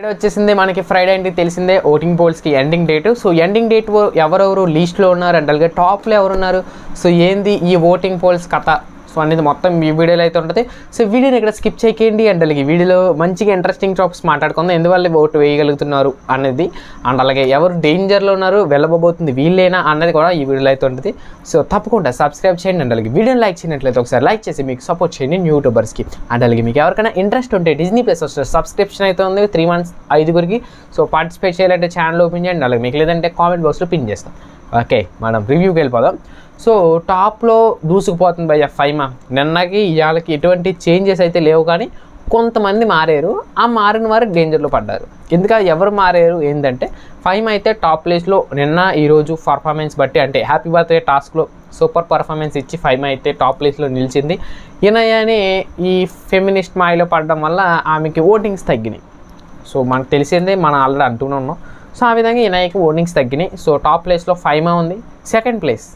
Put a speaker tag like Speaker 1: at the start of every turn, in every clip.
Speaker 1: Friday వచ్చేసింది మనకి Friday అంటే తెలిసిందే voting పోల్స్కి ending date so ending date ఎవరెవరు లీస్ట్లో ఉన్నారు? అండ్ అలాగే టాప్లో ఎవరున్నారు? సో ఏంది ఈ ఓటింగ్ పోల్స్ కథ? సో అనేది మొత్తం ఈ వీడియోలో అయితే ఉంటుంది. సో వీడియోని ఇక్కడ స్కిప్ చేయకండి. అండ్ అలాగే వీడియోలో మంచిగా ఇంట్రెస్టింగ్ టాపిక్స్ మాట్లాడుకుందాం. ఎందువల్ల ఓటు వేయగలుగుతున్నారు అనేది అండ్ అలాగే ఎవరు డేంజర్లో ఉన్నారు వెళ్ళబోతుంది వీళ్ళేనా అన్నది కూడా ఈ వీడియోలో అయితే ఉంటుంది. సో తప్పకుండా సబ్స్క్రైబ్ చేయండి. అండ్ అలాగే వీడియోని లైక్ చేయనట్లయితే ఒకసారి లైక్ చేసి మీకు సపోర్ట్ చేయండి యూట్యూబర్స్కి అండ్ అలాగే మీకు ఎవరికైనా ఇంట్రెస్ట్ ఉంటే డిజ్నీ ప్లస్ వస్తే సబ్స్క్రిప్షన్ అయితే ఉంది. త్రీ మంత్స్ ఐదుగురికి. సో పార్టిసిపేట్ చేయాలంటే ఛానల్ ఓపెన్ చేయండి. అలాగే మీకు లేదంటే కామెంట్ బాక్స్లో పిన్ చేస్తాం. ఓకే మనం రివ్యూకి వెళ్ళిపోదాం. సో టాప్లో దూసుకుపోతుంది భయ్య ఫైమా. నిన్నకి ఇవాళకి ఎటువంటి చేంజెస్ అయితే లేవు కానీ కొంతమంది మారారు. ఆ మారిన వారు డేంజర్లో పడ్డారు. ఎందుక ఎవరు మారారు? ఏంటంటే ఫైమ్ అయితే టాప్ ప్లేస్లో నిన్న ఈరోజు పర్ఫార్మెన్స్ బట్టి అంటే హ్యాపీ బర్త్డే టాస్క్లో సూపర్ పర్ఫార్మెన్స్ ఇచ్చి ఫైమ్ అయితే టాప్ ప్లేస్లో నిలిచింది. ఈయనని ఈ ఫెమినిస్ట్ మాయలో పడడం వల్ల ఆమెకి ఓటింగ్స్ తగ్గినాయి. సో మనకు తెలిసిందే మనం ఆల్రెడీ అంటూనే ఉన్నాం. సో ఆ విధంగా ఈయనకి ఓటింగ్స్ తగ్గినాయి. సో టాప్ ప్లేస్లో ఫైమా ఉంది. Second place.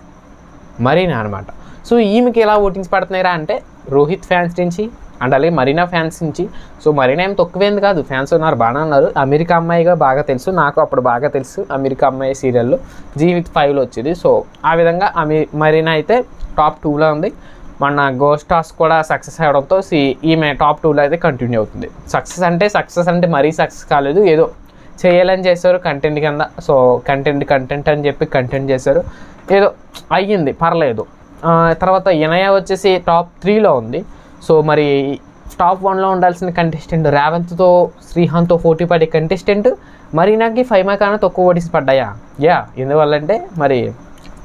Speaker 1: మరీనా అనమాట సో ఈమెకి ఎలా ఓటింగ్స్ పడుతున్నాయిరా అంటే రోహిత్ ఫ్యాన్స్ నుంచి అండ్ అలాగే మరీనా ఫ్యాన్స్ నుంచి. సో మరీనా ఏం తక్కువేంది కాదు ఫ్యాన్స్ ఉన్నారు బాగానే ఉన్నారు. అమెరికా అమ్మాయిగా బాగా తెలుసు నాకు అప్పుడు బాగా తెలుసు అమెరికా అమ్మాయి సీరియల్లో. జీవిత్ ఫైవ్లో వచ్చేది. సో ఆ విధంగా అమె మరీనా అయితే టాప్ టూలో ఉంది. మన గోస్ట్ టాస్క్ కూడా సక్సెస్ అవడంతో ఈమె టాప్ టూలో అయితే కంటిన్యూ అవుతుంది. సక్సెస్ అంటే సక్సెస్ అంటే మరీ సక్సెస్ కాలేదు ఏదో చేయాలని చేశారు కంటెంట్ కింద. సో కంటెంట్ కంటెంట్ అని చెప్పి కంటెంట్ చేశారు. ఏదో అయ్యింది పర్లేదు. తర్వాత ఇనయ వచ్చేసి టాప్ త్రీలో ఉంది. సో మరి టాప్ వన్లో ఉండాల్సిన కంటెస్టెంట్ రేవంత్తో శ్రీహాంత్తో పోటీ పడే కంటెస్టెంట్ మరీనాకి ఫైమా కన్నా తక్కువ ఓటీస్ పడ్డాయా? యా ఎందువల్లంటే మరి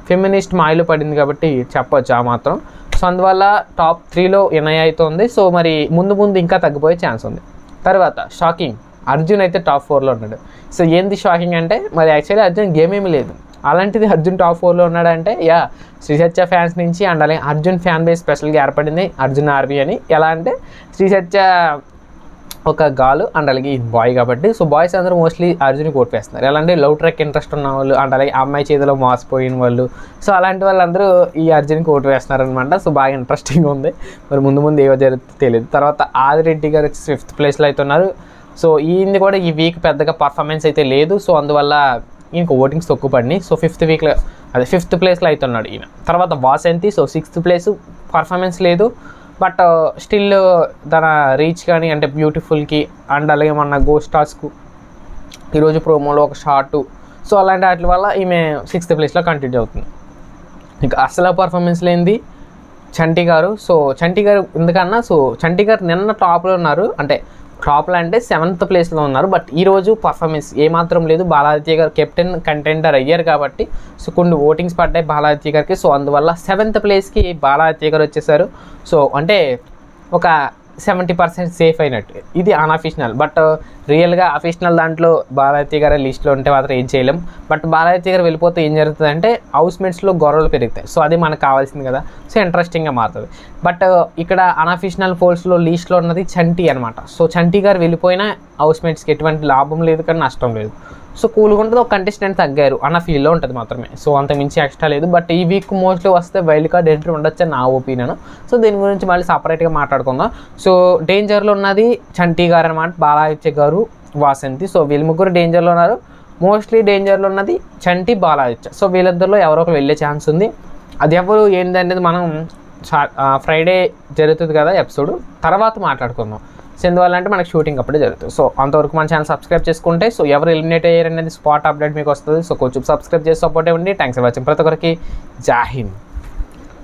Speaker 1: ఫెమినిస్ట్ మాయలు పడింది కాబట్టి చెప్పొచ్చు ఆ మాత్రం. సో అందువల్ల టాప్ త్రీలో ఇనయ అయితే ఉంది. సో మరి ముందు ముందు ఇంకా తగ్గిపోయే ఛాన్స్ ఉంది. తర్వాత షాకింగ్ అర్జున్ అయితే టాప్ ఫోర్లో ఉన్నాడు. సో ఏంది షాకింగ్ అంటే మరి యాక్చువల్లీ అర్జున్ గేమ్ ఏమీ లేదు. అలాంటిది అర్జున్ టాప్ ఫోర్లో ఉన్నాడంటే యా శ్రీసత్య ఫ్యాన్స్ నుంచి అండ్ అలాగే అర్జున్ ఫ్యాన్ బేస్ స్పెషల్గా ఏర్పడింది అర్జున్ ఆర్మీ అని. ఎలా అంటే శ్రీసత్య ఒక గాలు అండ్ అలాగే బాయ్ కాబట్టి సో బాయ్స్ అందరూ మోస్ట్లీ అర్జున్ ఓట్ వేస్తున్నారు. ఎలా అంటే లవ్ ట్రెక్ ఇంట్రెస్ట్ ఉన్న వాళ్ళు అండ్ అలాగే అమ్మాయి చేతిలో మోసపోయిన వాళ్ళు. సో అలాంటి వాళ్ళందరూ ఈ అర్జున్కి ఓటు వేస్తున్నారు అనమాట సో బాగా ఇంట్రెస్టింగ్ ఉంది. మరి ముందు ముందు ఏవో జరుగుతుందో తెలియదు తర్వాత ఆదిరెడ్డి గారు వచ్చి ఫిఫ్త్ ప్లేస్లో అయితే ఉన్నారు. సో ఈయనది కూడా ఈ వీక్ పెద్దగా పర్ఫార్మెన్స్ అయితే లేదు. సో అందువల్ల ఈయనకు ఓటింగ్స్ తక్కువ పడినాయి. సో ఫిఫ్త్ వీక్లో అదే ఫిఫ్త్ ప్లేస్లో అయితే ఉన్నాడు ఈయన. తర్వాత Vasanthi so sixth place performance లేదు. బట్ స్టిల్ uh, uh, తన రీచ్ కానీ అంటే బ్యూటిఫుల్కి అండ్ అలాగే మన గోస్టాస్కు ఈరోజు ప్రోమోలో ఒక షార్ట్ సో అలాంటి వాటి వల్ల ఈమె సిక్స్త్ ప్లేస్లో కంటిన్యూ అవుతుంది. ఇంకా అసలు పర్ఫార్మెన్స్ లేనిది చంటి గారు. సో చంటి గారు ఎందుకన్నా? సో చంటి గారు నిన్న టాప్లో ఉన్నారు. అంటే టాప్లో అంటే సెవెంత్ ప్లేస్లో ఉన్నారు. బట్ ఈరోజు పర్ఫార్మెన్స్ ఏమాత్రం లేదు. బాలాదిత్య గారు కెప్టెన్ కంటెండర్ అయ్యారు కాబట్టి సో కొన్ని ఓటింగ్స్ పడ్డాయి బాలాదిత్య గారికి. సో అందువల్ల సెవెంత్ ప్లేస్కి బాలాదిత్య గారు వచ్చేసారు. సో అంటే ఒక సెవెంటీ పర్సెంట్ సేఫ్ అయినట్టు. ఇది అన్అఫిషనల్ బట్ రియల్గా అఫిషనల్ దాంట్లో బాలాదిత్య గారి లిస్ట్లో ఉంటే మాత్రం ఏం చేయలేం. బట్ బాలాదిత్య గారు వెళ్ళిపోతే ఏం జరుగుతుంది అంటే హౌస్మేట్స్లో గొడవలు పెరుగుతాయి. సో అది మనకు కావాల్సింది కదా. సో ఇంట్రెస్టింగ్గా మారుతుంది. బట్ uh, ఇక్కడ అన్అఫిషనల్ పోల్స్లో లీస్ట్లో ఉన్నది చంటి అనమాట సో చంటి గారు వెళ్ళిపోయినా హౌస్మేట్స్కి ఎటువంటి లాభం లేదు కానీ నష్టం లేదు. సో కూల్గా ఉంటుంది ఒక కంటెస్టెంట్ తగ్గారు అన్న ఫీల్లో ఉంటుంది మాత్రమే. సో అంత మించి ఎక్స్ట్రా లేదు. బట్ ఈ వీక్ మోస్ట్లీ వస్తే వైల్డ్ కార్డ్ ఎంట్రీ ఉండొచ్చు నా ఒపీనియన్ సో దీని గురించి మళ్ళీ సపరేట్గా మాట్లాడుకుందాం. సో డేంజర్లో ఉన్నది చంటి గారు అనమాట బాలాదిత్య గారు వాసంతి. సో వీళ్ళు ముగ్గురు డేంజర్లో ఉన్నారు. మోస్ట్లీ డేంజర్లో ఉన్నది చంటి బాలాదిత్య సో వీళ్ళిద్దరిలో ఎవరో ఒకరు వెళ్ళే ఛాన్స్ ఉంది. అది ఎవరు ఏంటనేది మనం ఫ్రైడే జరుగుతుంది కదా ఎపిసోడ్ తర్వాత మాట్లాడుకుందాం. సో ఎందువల్ల అంటే మనకు షూటింగ్ అప్పుడే జరుగుతుంది. సో అంతవరకు మన ఛానల్ సబ్స్క్రైబ్ చేసుకుంటే సో ఎవరు ఎలిమినేట్ అయ్యారు అనేది స్పాట్ అప్డేట్ మీకు వస్తుంది. సో కొంచెం సబ్స్క్రైబ్ చేసి సపోర్ట్ ఇవ్వండి. థ్యాంక్స్ ఫర్ వాచింగ్ ప్రతి ఒక్కరికి జాహింద్